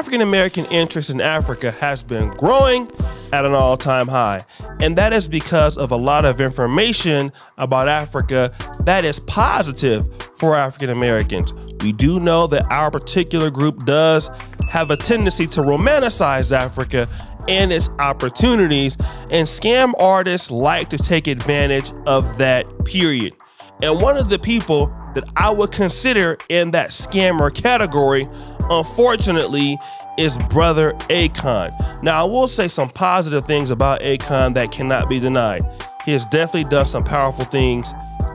African American interest in Africa has been growing at an all time high. And that is because of a lot of information about Africa that is positive for African Americans. We do know that our particular group does have a tendency to romanticize Africa and its opportunities, and scam artists like to take advantage of that period. And one of the people that I would consider in that scammer category, unfortunately, is brother Akon. Now, I will say some positive things about Akon that cannot be denied. He has definitely done some powerful things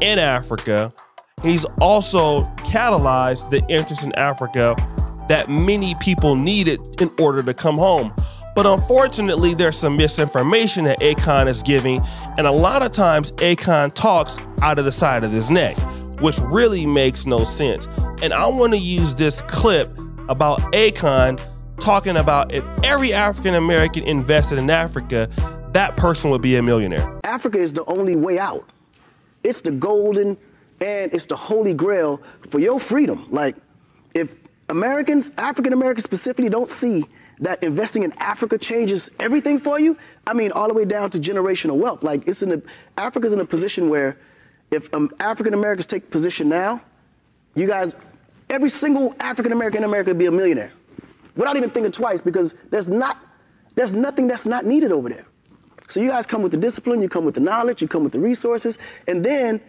in Africa. He's also catalyzed the interest in Africa that many people needed in order to come home. But unfortunately, there's some misinformation that Akon is giving, and a lot of times Akon talks out of the side of his neck, which really makes no sense. And I want to use this clip about Akon talking about if every African American invested in Africa, that person would be a millionaire. Africa is the only way out. It's the golden and it's the holy grail for your freedom. Like, if Americans, African Americans specifically, don't see that investing in Africa changes everything for you, I mean, all the way down to generational wealth. Like, it's in a, Africa's in a position where if um, African Americans take position now, you guys, every single African American in America would be a millionaire without even thinking twice because there's not, there's nothing that's not needed over there. So you guys come with the discipline, you come with the knowledge, you come with the resources, and then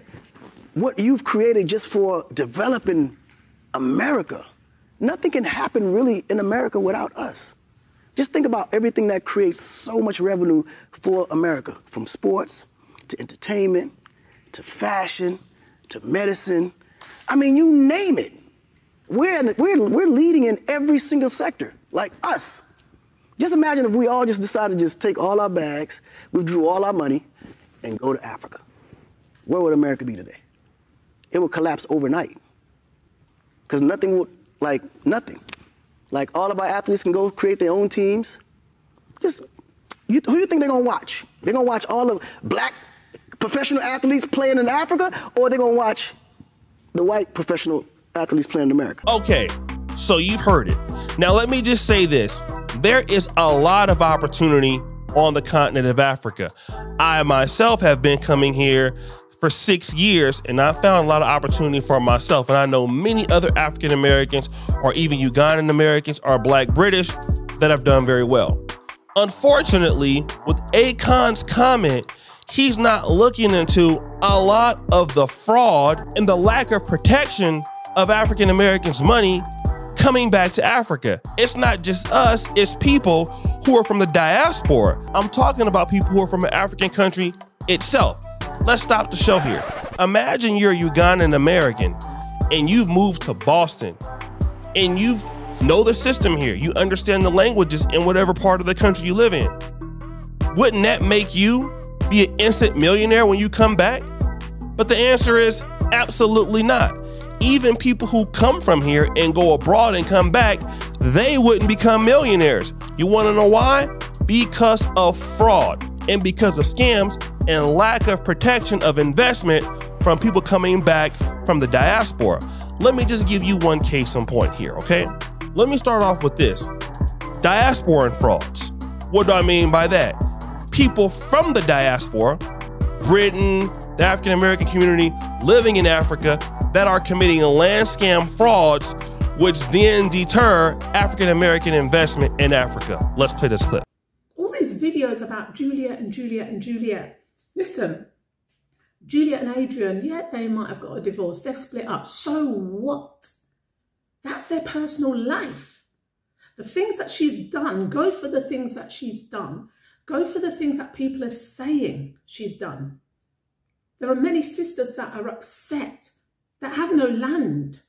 what you've created just for developing America. Nothing can happen really in America without us. Just think about everything that creates so much revenue for America, from sports to entertainment to fashion to medicine. I mean, you name it. We're, we're, we're leading in every single sector, like us. Just imagine if we all just decided to just take all our bags, withdrew all our money, and go to Africa. Where would America be today? It would collapse overnight. Because nothing would, like, nothing. Like, all of our athletes can go create their own teams. Just, you, who do you think they're gonna watch? They're gonna watch all of black professional athletes playing in Africa, or they're gonna watch the white professional athletes playing in America. Okay, so you've heard it. Now, let me just say this there is a lot of opportunity on the continent of Africa. I myself have been coming here for six years and I found a lot of opportunity for myself. And I know many other African Americans or even Ugandan Americans or Black British that have done very well. Unfortunately, with Akon's comment, he's not looking into a lot of the fraud and the lack of protection of African Americans' money coming back to Africa. It's not just us, it's people who are from the diaspora. I'm talking about people who are from an African country itself. Let's stop the show here. Imagine you're a Ugandan American and you've moved to Boston and you know the system here. You understand the languages in whatever part of the country you live in. Wouldn't that make you be an instant millionaire when you come back? But the answer is absolutely not even people who come from here and go abroad and come back, they wouldn't become millionaires. You want to know why? Because of fraud and because of scams and lack of protection of investment from people coming back from the diaspora. Let me just give you one case in point here, okay? Let me start off with this diaspora and frauds. What do I mean by that? People from the diaspora, Britain, the African American community living in Africa, that are committing land scam frauds, which then deter African American investment in Africa. Let's play this clip. All these videos about Juliet and Juliet and Juliet. Listen, Juliet and Adrian, yeah, they might have got a divorce. They've split up. So what? That's their personal life. The things that she's done, go for the things that she's done. Go for the things that people are saying she's done. There are many sisters that are upset that have no land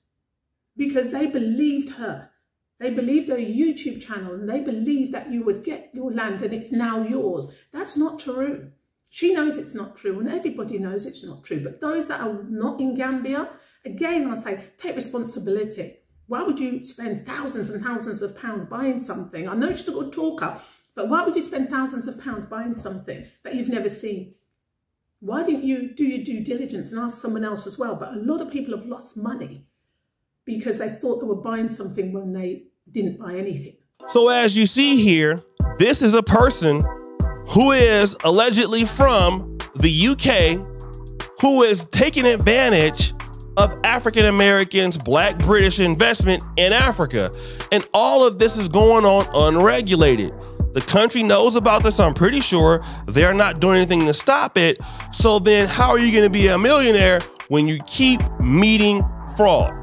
because they believed her. They believed her YouTube channel and they believed that you would get your land and it's now yours. That's not true. She knows it's not true and everybody knows it's not true. But those that are not in Gambia, again, I say, take responsibility. Why would you spend thousands and thousands of pounds buying something? I know she's a good talker, but why would you spend thousands of pounds buying something that you've never seen? Why didn't you do your due diligence and ask someone else as well? But a lot of people have lost money because they thought they were buying something when they didn't buy anything. So, as you see here, this is a person who is allegedly from the UK who is taking advantage of African Americans, black British investment in Africa. And all of this is going on unregulated. The country knows about this, I'm pretty sure. They're not doing anything to stop it. So then, how are you going to be a millionaire when you keep meeting fraud?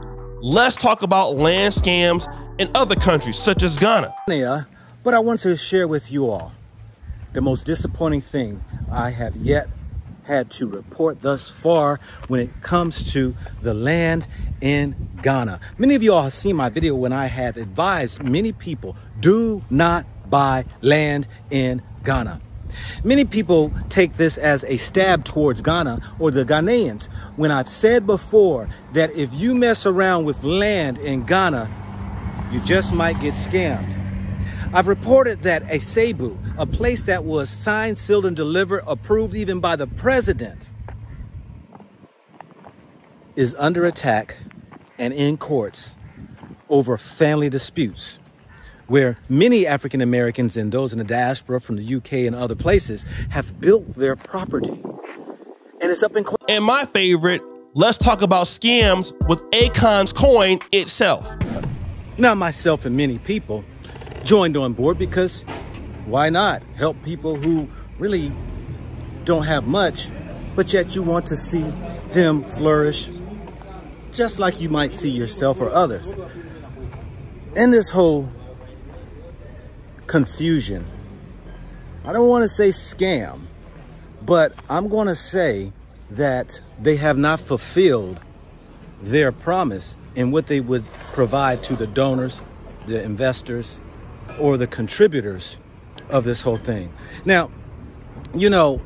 Let's talk about land scams in other countries, such as Ghana. But I want to share with you all the most disappointing thing I have yet had to report thus far when it comes to the land in Ghana. Many of you all have seen my video when I have advised many people do not buy land in Ghana. Many people take this as a stab towards Ghana or the Ghanaians when I've said before that if you mess around with land in Ghana, you just might get scammed. I've reported that Asebu, a place that was signed, sealed, and delivered, approved even by the president, is under attack and in courts over family disputes, where many African Americans and those in the diaspora from the UK and other places have built their property. And it's up in. And my favorite, let's talk about scams with Akon's coin itself. Now, myself and many people joined on board because why not help people who really don't have much, but yet you want to see them flourish just like you might see yourself or others. In this whole confusion, I don't want to say scam, but I'm going to say that they have not fulfilled their promise in what they would provide to the donors, the investors, or the contributors of this whole thing. Now, you know,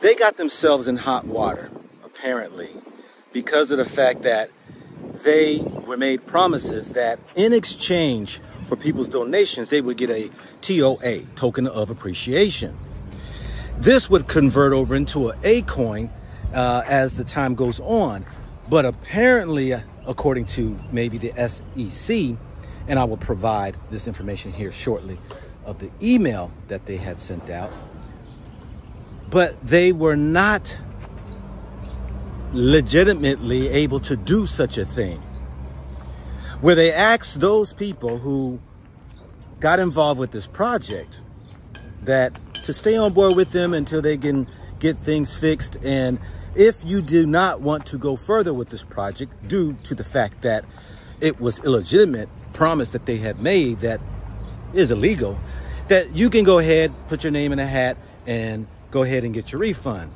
they got themselves in hot water, apparently, because of the fact that they were made promises that in exchange for people's donations, they would get a TOA, token of appreciation. This would convert over into an Akoin uh, as the time goes on. But apparently, according to maybe the SEC, and I will provide this information here shortly of the email that they had sent out. But they were not legitimately able to do such a thing. Where they asked those people who got involved with this project that to stay on board with them until they can get things fixed. And if you do not want to go further with this project due to the fact that it was illegitimate promise that they had made that is illegal, that you can go ahead, put your name in a hat, and go ahead and get your refund.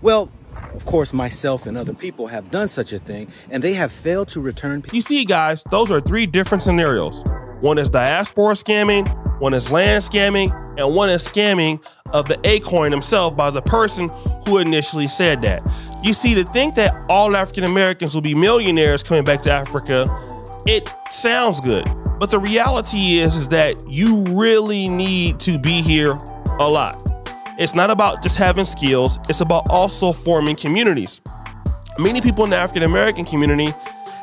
Well, of course, myself and other people have done such a thing, and they have failed to return. You see, guys, those are three different scenarios. One is diaspora scamming, one is land scamming, and one is scamming of the Akoin himself by the person who initially said that. You see, to think that all African Americans will be millionaires coming back to Africa it sounds good, but the reality is is that you really need to be here a lot. It's not about just having skills, it's about also forming communities. Many people in the African American community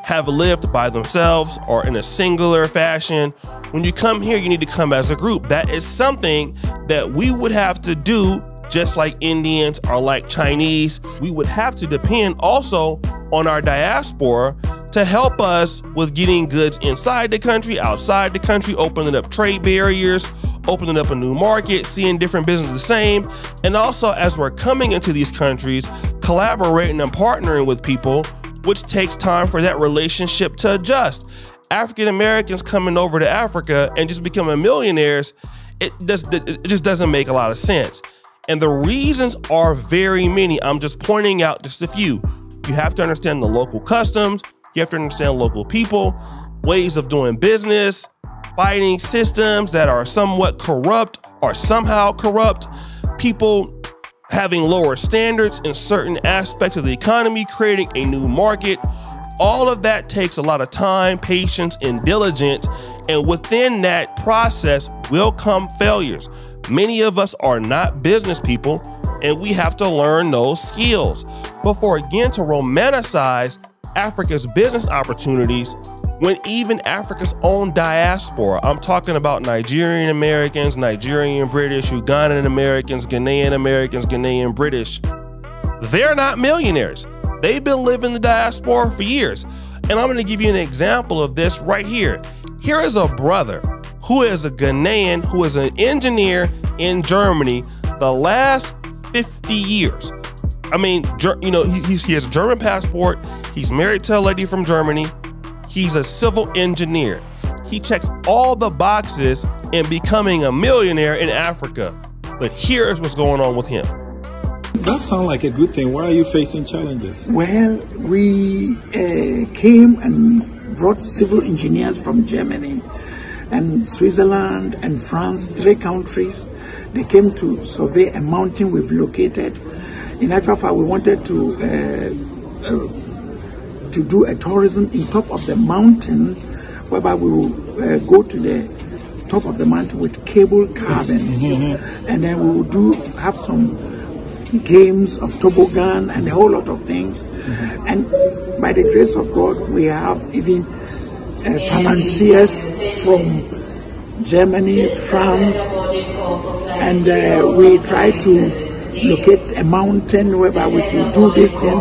have lived by themselves or in a singular fashion. When you come here, you need to come as a group. That is something that we would have to do just like Indians or like Chinese. We would have to depend also on our diaspora to help us with getting goods inside the country, outside the country, opening up trade barriers, opening up a new market, seeing different businesses the same, and also as we're coming into these countries, collaborating and partnering with people, which takes time for that relationship to adjust. African Americans coming over to Africa and just becoming millionaires, it just, it just doesn't make a lot of sense. And the reasons are very many. I'm just pointing out just a few. You have to understand the local customs, you have to understand local people, ways of doing business, fighting systems that are somewhat corrupt or somehow corrupt, people having lower standards in certain aspects of the economy, creating a new market. All of that takes a lot of time, patience, and diligence. And within that process will come failures. Many of us are not business people, and we have to learn those skills. But again to romanticize Africa's business opportunities, when even Africa's own diaspora, I'm talking about Nigerian Americans, Nigerian British, Ugandan Americans, Ghanaian Americans, Ghanaian British, they're not millionaires. They've been living the diaspora for years. And I'm going to give you an example of this right here. Here is a brother who is a Ghanaian, who is an engineer in Germany the last 50 years. I mean, you know, he, he has a German passport. He's married to a lady from Germany. He's a civil engineer. He checks all the boxes in becoming a millionaire in Africa. But here's what's going on with him. That sounds like a good thing. Why are you facing challenges? Well, we uh, came and brought civil engineers from Germany and Switzerland and France, three countries. They came to survey a mountain we've located. In actual fact, we wanted to uh, uh, to do a tourism in top of the mountain, whereby we will uh, go to the top of the mountain with cable carving, mm-hmm. and then we will do have some games of toboggan and a whole lot of things. Mm-hmm. And by the grace of God, we have even uh, financiers from Germany, France, and uh, we try to locate a mountain whereby we could do this thing.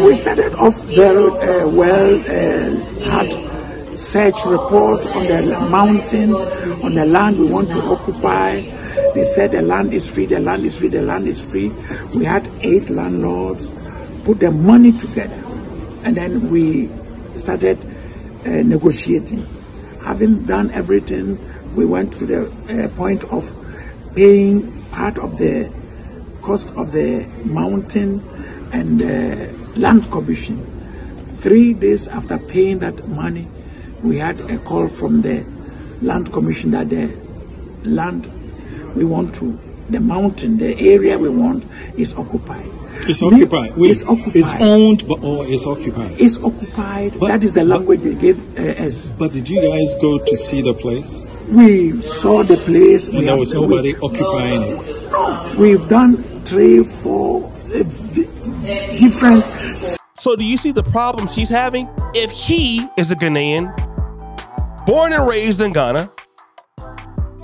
We started off very uh, well, uh, had search report on the mountain, on the land we want to occupy. They said the land is free, the land is free, the land is free. We had eight landlords put the money together, and then we started uh, negotiating. Having done everything, we went to the uh, point of paying part of the cost of the mountain and uh, land commission. Three days after paying that money, we had a call from the land commission that the land we want to, the mountain, the area we want is occupied. It's occupied. it's occupied. It's owned, but or it's occupied. It's occupied. But, that is the language but, they gave uh, us. But did you guys go to see the place? We saw the place. And there was nobody we, occupying it. No, we've done three, four uh, different. So, do you see the problems he's having? If he is a Ghanaian, born and raised in Ghana,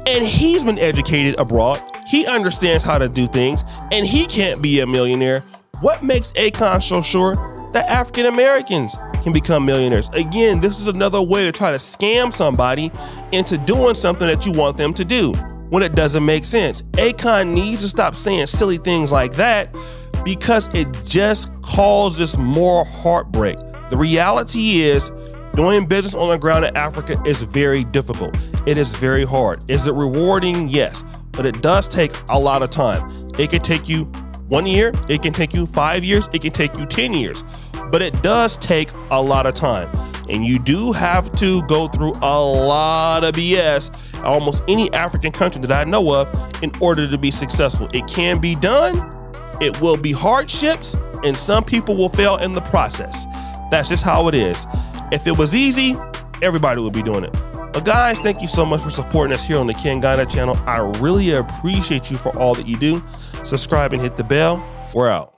and he's been educated abroad, he understands how to do things, and he can't be a millionaire. What makes Akon so sure that African Americans can become millionaires? Again, this is another way to try to scam somebody into doing something that you want them to do when it doesn't make sense. Akon needs to stop saying silly things like that because it just causes more heartbreak. The reality is, doing business on the ground in Africa is very difficult. It is very hard. Is it rewarding? Yes but it does take a lot of time. It can take you one year, it can take you five years, it can take you 10 years, but it does take a lot of time. And you do have to go through a lot of BS, almost any African country that I know of, in order to be successful. It can be done, it will be hardships, and some people will fail in the process. That's just how it is. If it was easy, everybody would be doing it. But guys, thank you so much for supporting us here on the Kenganda channel. I really appreciate you for all that you do. Subscribe and hit the bell. We're out.